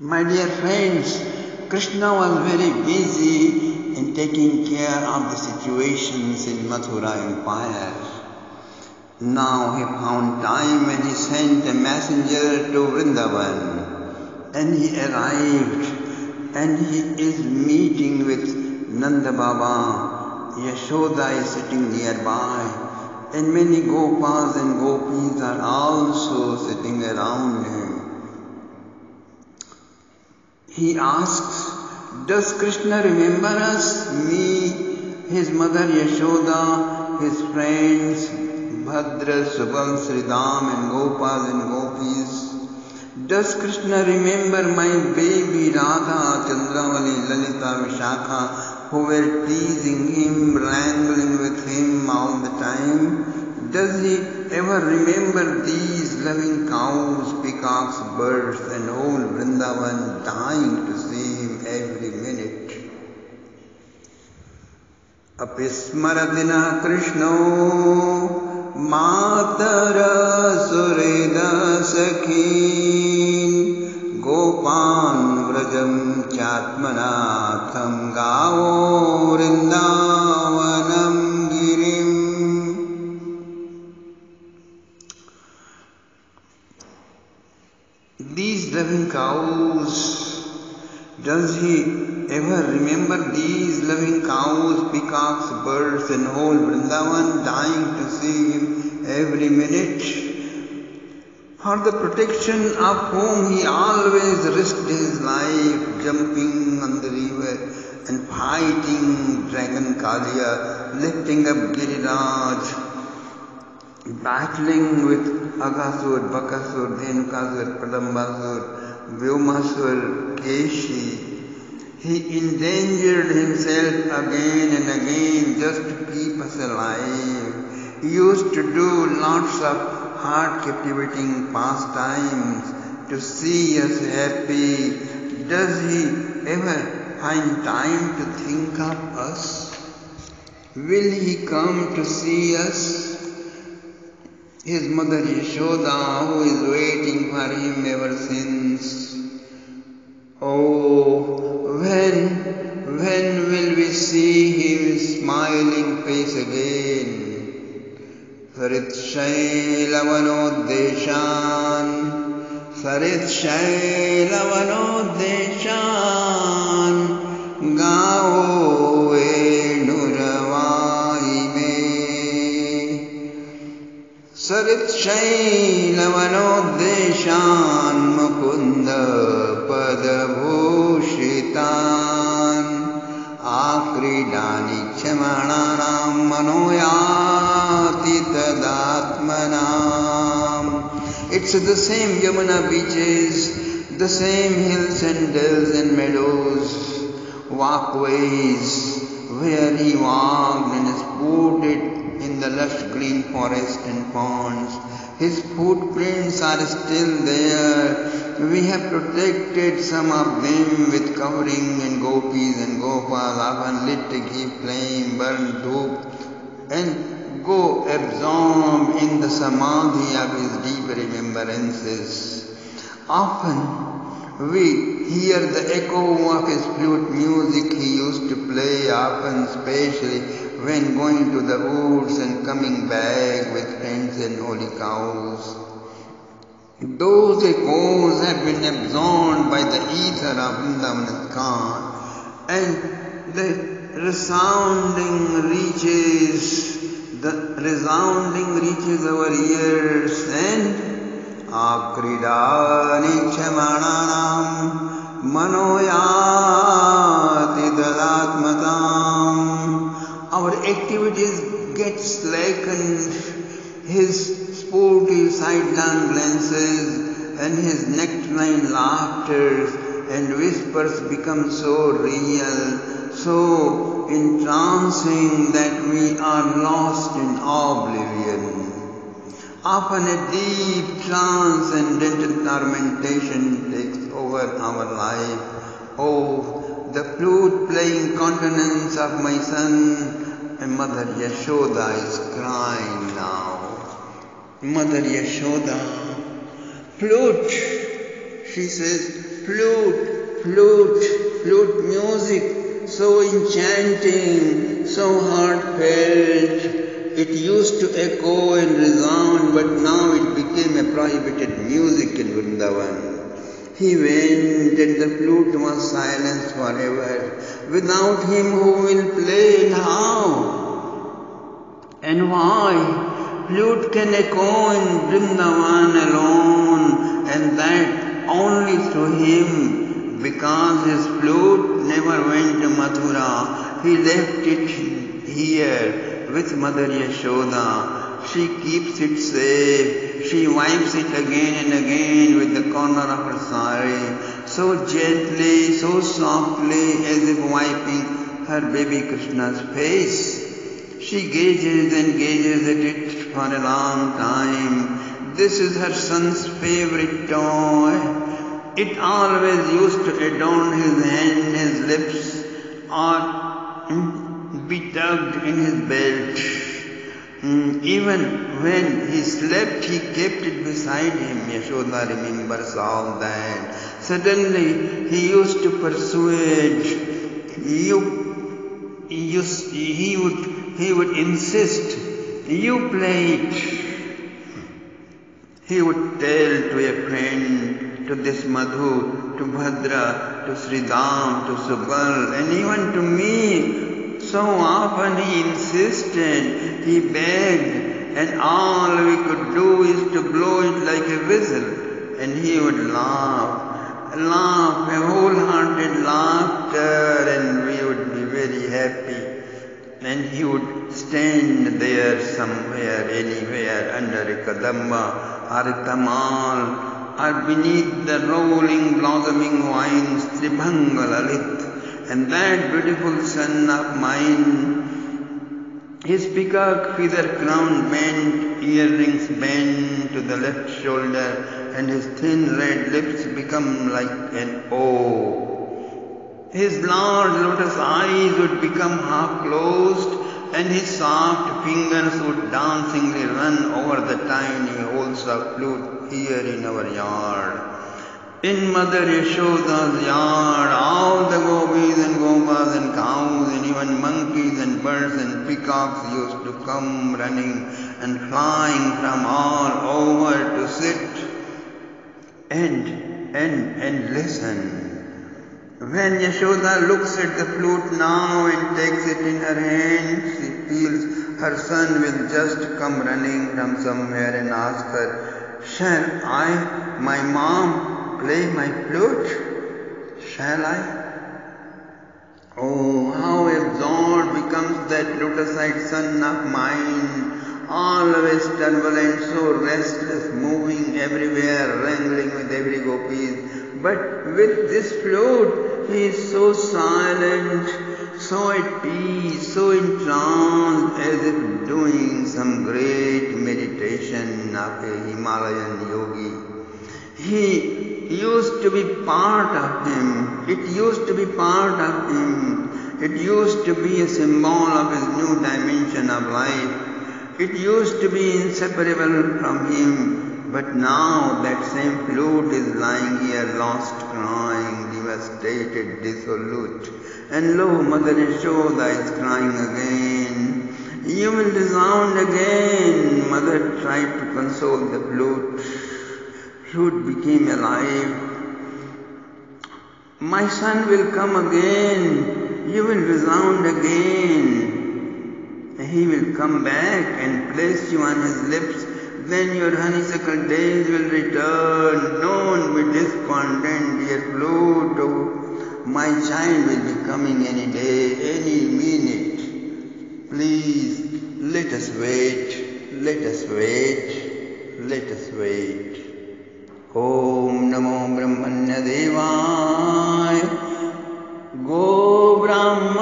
My dear friends, Krishna was very busy in taking care of the situations in Mathura Empire. Now he found time and he sent a messenger to Vrindavan. And he arrived and he is meeting with Nanda Baba. Yashoda is sitting nearby. And many Gopas and Gopis are also sitting around him. He asks, Does Krishna remember us? Me, his mother Yashoda, his friends, Bhadra, Subal, Sridham and Gopas and Gopis. Does Krishna remember my baby Radha, Chandravali, Lalita, Vishakha, who were teasing him, wrangling with him all the time? Does he ever remember these loving cows, peacocks, birds, and old Vrindavan dying to see him every minute? अपिस्मरदिनः कृष्णो मातर सुहृद सखीन् गोपान् व्रजं चात्मनाथं गावो does he ever remember these loving cows, peacocks, birds, and whole Vrindavan dying to see him every minute? For the protection of whom he always risked his life, jumping on the river and fighting dragon Kalia, lifting up Giriraj, battling with Aghasur, Bakasur, Dhenukasur, Pralambasur, Vyomasur, Keshi. He endangered himself again and again just to keep us alive. He used to do lots of heart captivating pastimes to see us happy. Does he ever find time to think of us? Will he come to see us? His mother Yashoda, who is waiting for him ever since. Oh, when, when will we see his smiling face again? सरित्शैलवनोद्देशान् सरित्शैलवनोद्देशान् गावो वेणुरवायि मे सरित्शैलवनोद्देशान् Mukund पदभूषितान् आक्रीडानि क्षमाणानां मनोयाति तदात्मनाम् It's the same Yamuna beaches, the same hills and dells and meadows, walkways where he walked and sported in the lush green forest and ponds. His footprints are still there. We have protected some of them with covering and gopis and gopal, often lit a flame, burned dhoop, and go absorbed in the samadhi of his deep remembrances. Often we hear the echo of his flute music he used to play, often especially when going to the woods and coming back with friends and holy cows. Those echoes have been absorbed by the ether of Vrindavan Khan, and the resounding reaches, the resounding reaches our ears and akridani chamananam manoyati activities get slackened, his sporty sidelong glances and his nectarine laughter and whispers become so real, so entrancing that we are lost in oblivion. Often a deep transcendental tormentation takes over our life. Oh, the flute playing countenance of my son and Mother Yashoda is crying now. Mother Yashoda, flute, She says, flute, flute, flute music, so enchanting, so heartfelt. It used to echo and resound, but now it became a prohibited music in Vrindavan. He went and the flute was silenced forever. Without him, who will play and how? And why? Flute can echo in Vrindavan alone, and that only through him, because his flute never went to Mathura. He left it here with Mother Yashoda. She keeps it safe. She wipes it again and again with the corner of her sari, so gently, so softly, as if wiping her baby Krishna's face. She gazes and gazes at it for a long time. This is her son's favorite toy. It always used to adorn his hand, his lips, or hmm, be tugged in his belt. Mm, even when he slept, he kept it beside him. Yashoda remembers all that. Suddenly, he used to persuade you, you he would, he would insist, you play it. He would tell to a friend, to this Madhu, to Bhadra, to Sridham, to Subal, and even to me. So often he insisted, he begged, and all we could do is to blow it like a whistle, and he would laugh, laugh, a wholehearted laughter, and we would be very happy. And he would stand there somewhere, anywhere, under a kadamba or a tamal, or beneath the rolling, blossoming vines, Tribhanga Lalit, and that beautiful son of mine, his peacock feather crown bent, earrings bent to the left shoulder, and his thin red lips become like an O. His large lotus eyes would become half closed, and his soft fingers would dancingly run over the tiny holes of flute here in our yard. In Mother Yashoda's yard, all the gopis and gopas and cows and even monkeys and birds and peacocks used to come running and flying from all over to and, and, and listen. When Yashoda looks at the flute now and takes it in her hand, she feels her son will just come running from somewhere and ask her, Shall I, my mom, play my flute? Shall I? Oh, how absorbed becomes that lotus-eyed son of mine, always turbulent, so restless, moving everywhere, wrangling with every gopis. But with this flute, he is so silent, so at peace, so entranced, as if doing some great meditation of a Himalayan yogi. He used to be part of him. It used to be part of him. It used to be a symbol of his new dimension of life. It used to be inseparable from him. But now that same flute is lying here lost, crying, devastated, dissolute. And lo, Mother Yashoda is crying again. You will resound again. Mother tried to console the flute. Flute became alive. My son will come again. You will resound again. He will come back and place you on his lips. Then your honeysuckle days will return. Don't be despondent, dear flute. Oh, my child will be coming any day, any minute. Please, let us wait. Let us wait. Let us wait. ॐ नमो ब्रह्मण्यदेवाय गोब्राह्मणहिताय च